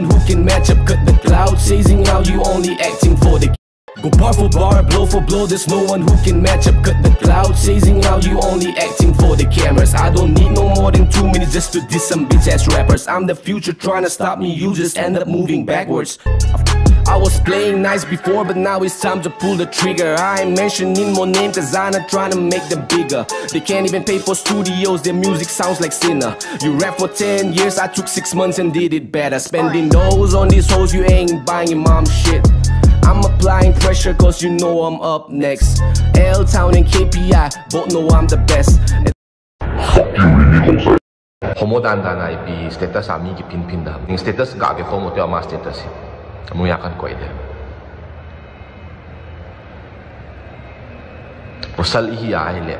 one who can match up. Cut the cloud chasing out, you only acting for the. Go bar for bar, blow for blow, there's no one who can match up. Cut the cloud chasing out, you only acting for the cameras. I don't need no more than two minutes just to diss some bitch ass rappers. I'm the future trying to stop me, you just end up moving backwards. I was playing nice before, but now it's time to pull the trigger. I ain't mentioning more names cause I'm not trying to make them bigger. They can't even pay for studios, their music sounds like sinner. You rap for 10 years, I took 6 months and did it better. Spending those on these hoes, you ain't buying mom shit. I'm applying pressure cause you know I'm up next. L Town and KPI both know I'm the best. 호모 단단하이 비 스테이터스 status 빈빈다. 스테이터스 가게 호모 ータス。mo yakan ko ide Rosal ihi a hele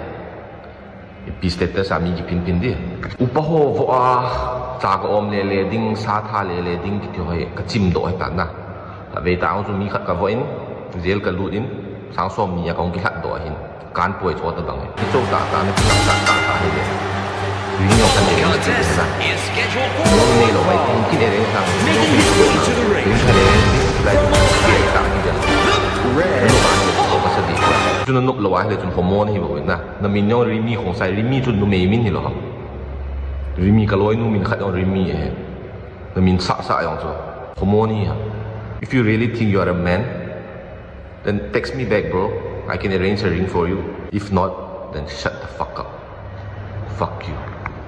Epistete sa mi ki pin pin di Upa ho vo a Tsa ka om le le ding sa tha le le ding ki ti hoi ka chim do hai ta na. La ve ta ang su mi khat ka Zel ka lu Sang so mi ya kong ki khat do hin Kan puai cho ta bang Ki chou ta ta ni ki ta ta ta hele Vigneault canterà la pista. Non meno ma i punti you really think you are a man, then text me back, bro. I can arrange a ring for you. If not, then shut the fuck up. Fuck you.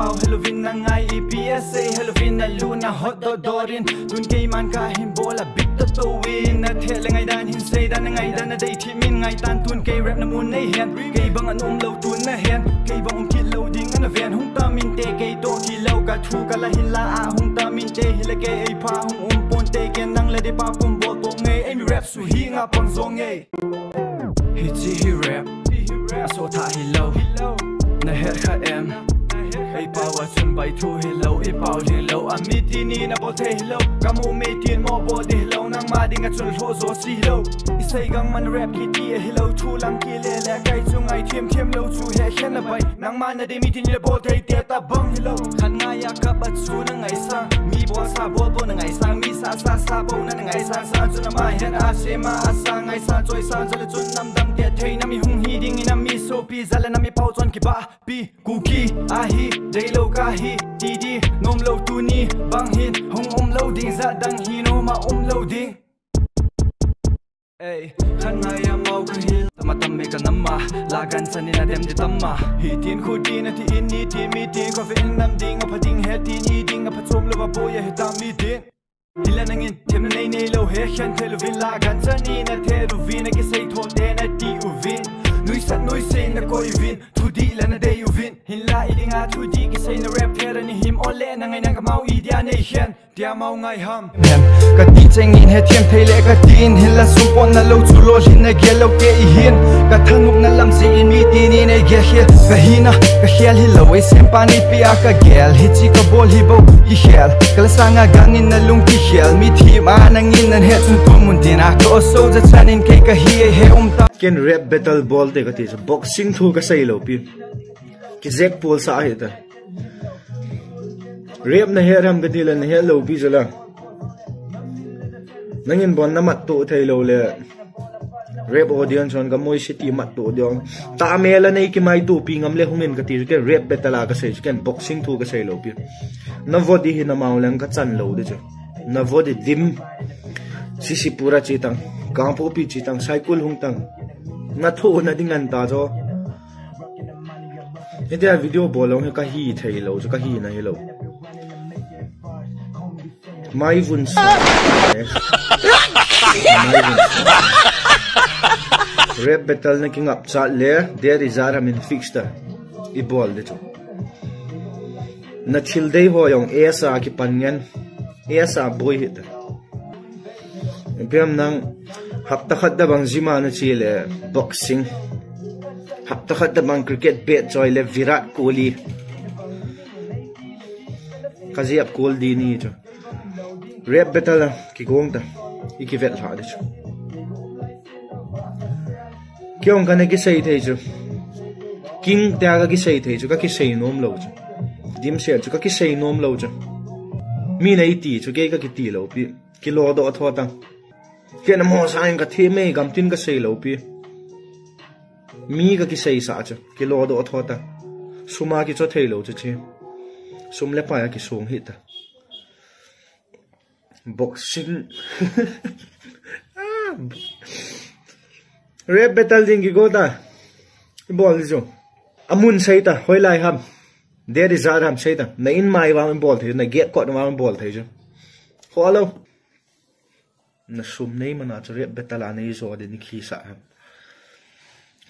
bao Halloween na ngay EPSA Halloween na luna, hot dot dorin. Tun kay man ka himbola big to to win. Na là ngay dan, hin say dan ngay dan na day min ngay tan. Tun kay rap na mun nay hen. Kay bang anum lâu tun na hen. Kay bang um lâu low ding là ven Hung ta min te kay to ki lâu ka thu ka la hin la a. Hung ta min te hila kay ay pa hung um pon te ken nang la de pa kum bol bo ngay Ay mi rap su hi nga pang zong ngay Hit hi rap. Aso tha hi lâu. Na her kha em. Hey power sun by two hello? E pau lo a mi ti ni na bo the lo ka mo me ti mo bo de lo nang ma ding a chul ho, zo si lo i say, gang man, rap ki ti hi lo thu lam ki le le, kai chu ngai thiam thiam lo chu he khen na bai. Nang ma na de mi ti ni bo the te ta bang hi lo khan nga ya ka ba chu na ngai sa, mi bo sa bo bo na ngai sa mi sa sa bo na ngai sa sa chu na ma hen a se ma a sa ngai sa choi sa jale chun nam dam te thei na mi hung hi ding na mi so pi zala na mi pau chon ki ba pi ku ki a hi dei lo ka hi ti di nom lo tu ni bang hin hung om lo ding za dang hi no ma om lo ding Hey, khăn ai em mau ka hil Tama tam mà. Là gần Lagan nên là na đi tâm mà. Hi tin khu đi na thì in ni ti mi ti Ko fi in nam ding A pa ding hết ti ni ding A pa chom lo ba bố ya he ta mi Dilanangin, tem na ine lo he chen telu vin la ganza ni na telu vin ke sei thon de na ti u vin. Nui san nui sen na koi vin. Hin la i ding a tu di ki say na rap Tera ni him ole na ngay nang ka mau i dia na i hen Dia mau ngay ham. Ka ti cheng in he thiam thei le ka tin Hin la sum pon na lo chu lo hin na gel lo ke i hin Ka thanuk na lam si in mi ti ni na ge khia. Ka hina ka khial hi lo e sem pa ni pi a ka gel Hi chi ka bol hi bo i khial Ka la sanga gangin na lung ki khial Mi thi ma nang in nan he chun tu mun din a Ka o so za chanin ke ka hi e he um ta. Ken rap battle ball te ka ti. Boxing thu ka sai lo pi ki zek pol sa hi ta rap na her ham ka ti la na he lo là. Jala nangin bon na mat to thai lo le rap audience on ka moi city mat to diong ta me là nei ki mai tu pi ngam le hungin ka ti ke rap tala ka sai ken boxing thu ka sai lo pi. Na vodi hi na maulang ka chan lo de na vodi dim. Sisi pura chitang kampo pi chitang cycle hung tang. Na thua na đi an ta jo इधर video बोलो है कहीं थे लो जो कहीं नहीं लो माय वंस रैप बैटल ने किंग अप चार ले दे रिजार हमें फिक्स था ये बोल दे तो न दे हो यों ऐसा कि पंगन ऐसा बोल ही था फिर नंग हफ़्ता खत्ता बंजी मान चिले बॉक्सिंग हप्ता दंग क्रिकेट बेट चॉय विराट कोहली खजी अब कोल दी नहीं चो रेप बेटल की गोम था कि वेट हार चो क्यों कने की सही थे जो किंग त्याग की सही थे जो का कि सही नोम लो जो दिम से जो का कि सही नोम लो जो मी नहीं ती जो के का कि ती लो पी कि दो अथवा तं के नमो का थी मैं गमतीन का सही लो पी mi ka ki sei sa cha ki lo do tho ta. Suma ki cho thei lo cha che sum le pa ya ki sung hi ta boxing rep battle ding ki go ta bol jo amun sei ta, hoi lai ham. De di zar ham sei ta. Na in mai wa bol thei na get ko wa bol thei jo follow na sum nei mana cho rep battle ani zo de ni khi sa ham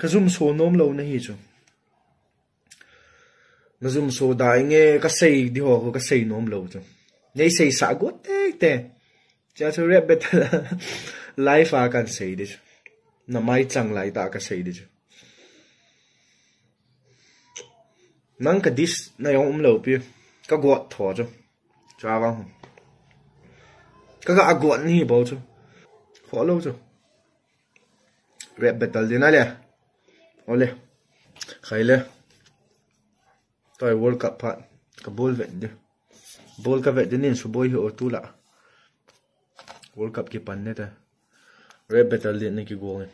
kazum so nom lo na hi chu nazum so da nge ka sei di ho ka sei nom lo chu nei sei sa go te te cha chu rep bet life a kan sei di na mai chang lai ta ka sei di chu nang ka dis na yong um lo pi ka go tho chu cha wang ka ka go ni bo chu kho lo cho rep battle din ale Ole. Khaila. Toy World Cup pat. Ka bol vet de. Bol ka vet de nin suboi hi tula. World Cup ki panne ta. Red battle ne ki golin.